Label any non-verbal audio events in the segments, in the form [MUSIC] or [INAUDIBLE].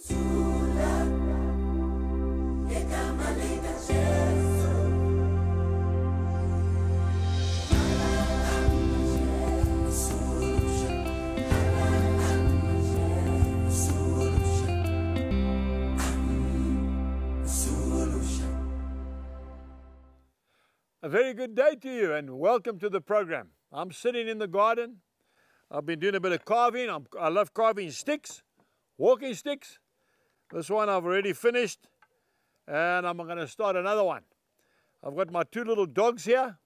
A very good day to you and welcome to the program. I'm sitting in the garden. I've been doing a bit of carving. I'm, I love carving sticks, walking sticks. This one I've already finished and I'm going to start another one. I've got my two little dogs here,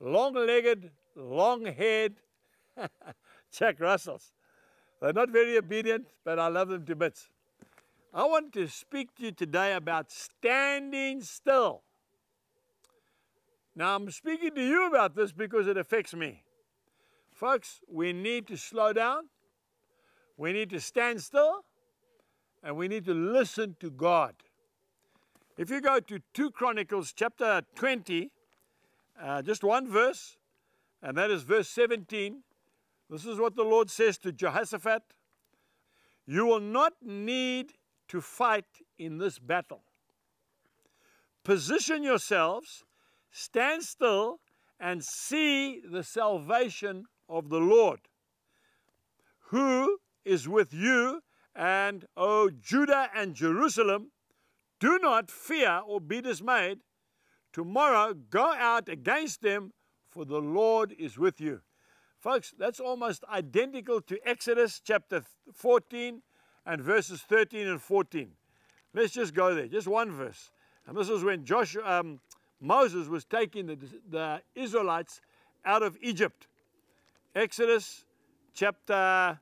long-legged, long-haired [LAUGHS] Jack Russells. They're not very obedient, but I love them to bits. I want to speak to you today about standing still. Now, I'm speaking to you about this because it affects me. Folks, we need to slow down, we need to stand still, and we need to listen to God. If you go to 2 Chronicles chapter 20, uh, just one verse, and that is verse 17, this is what the Lord says to Jehoshaphat You will not need to fight in this battle. Position yourselves Stand still and see the salvation of the Lord, who is with you, and O Judah and Jerusalem, do not fear or be dismayed. Tomorrow go out against them, for the Lord is with you. Folks, that's almost identical to Exodus chapter 14 and verses 13 and 14. Let's just go there, just one verse. And this is when Joshua, um, Moses was taking the, the Israelites out of Egypt. Exodus chapter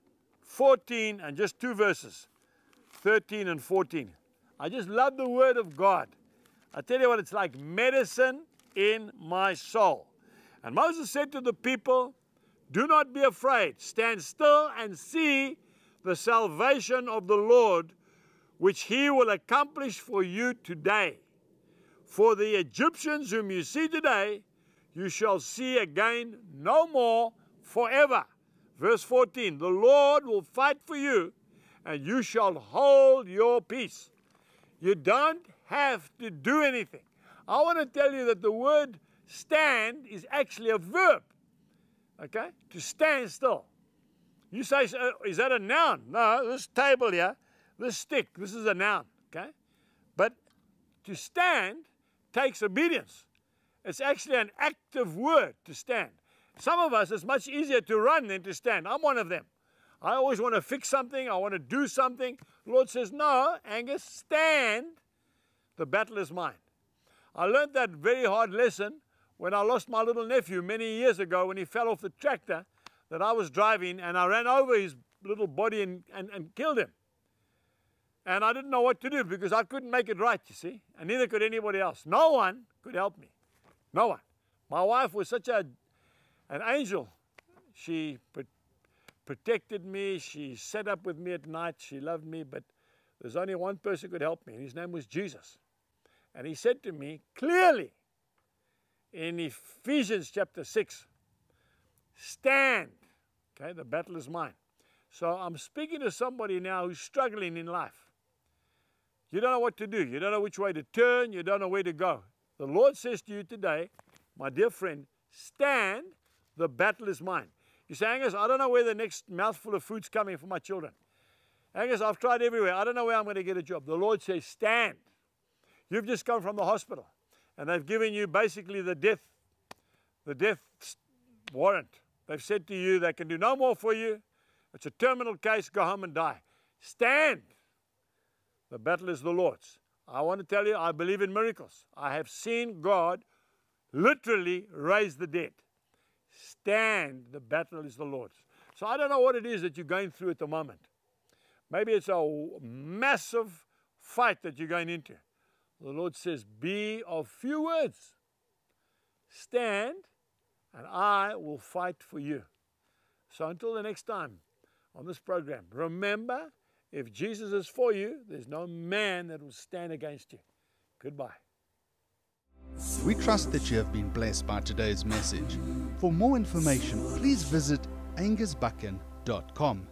14 and just two verses, 13 and 14. I just love the word of God. I tell you what, it's like medicine in my soul. And Moses said to the people, Do not be afraid. Stand still and see the salvation of the Lord, which he will accomplish for you today. For the Egyptians whom you see today, you shall see again no more forever. Verse 14 The Lord will fight for you, and you shall hold your peace. You don't have to do anything. I want to tell you that the word stand is actually a verb. Okay? To stand still. You say, is that a noun? No, this table here, this stick, this is a noun. Okay? But to stand takes obedience. It's actually an active word to stand. Some of us, it's much easier to run than to stand. I'm one of them. I always want to fix something. I want to do something. The Lord says, no, Angus, stand. The battle is mine. I learned that very hard lesson when I lost my little nephew many years ago when he fell off the tractor that I was driving and I ran over his little body and, and, and killed him. And I didn't know what to do because I couldn't make it right, you see, and neither could anybody else. No one could help me. No one. My wife was such a, an angel. She protected me. She sat up with me at night. She loved me, but there's only one person could help me, and his name was Jesus. And he said to me clearly in Ephesians chapter 6, stand. Okay, the battle is mine. So I'm speaking to somebody now who's struggling in life. You don't know what to do. You don't know which way to turn. You don't know where to go. The Lord says to you today, my dear friend, stand, the battle is mine. You say, Angus, I don't know where the next mouthful of food's coming for my children. Angus, I've tried everywhere. I don't know where I'm going to get a job. The Lord says, stand. You've just come from the hospital, and they've given you basically the death, the death warrant. They've said to you they can do no more for you. It's a terminal case. Go home and die. Stand. The battle is the Lord's. I want to tell you, I believe in miracles. I have seen God literally raise the dead. Stand, the battle is the Lord's. So I don't know what it is that you're going through at the moment. Maybe it's a massive fight that you're going into. The Lord says, Be of few words. Stand, and I will fight for you. So until the next time on this program, remember if Jesus is for you, there's no man that will stand against you. Goodbye. We trust that you have been blessed by today's message. For more information, please visit angusbuchan.com.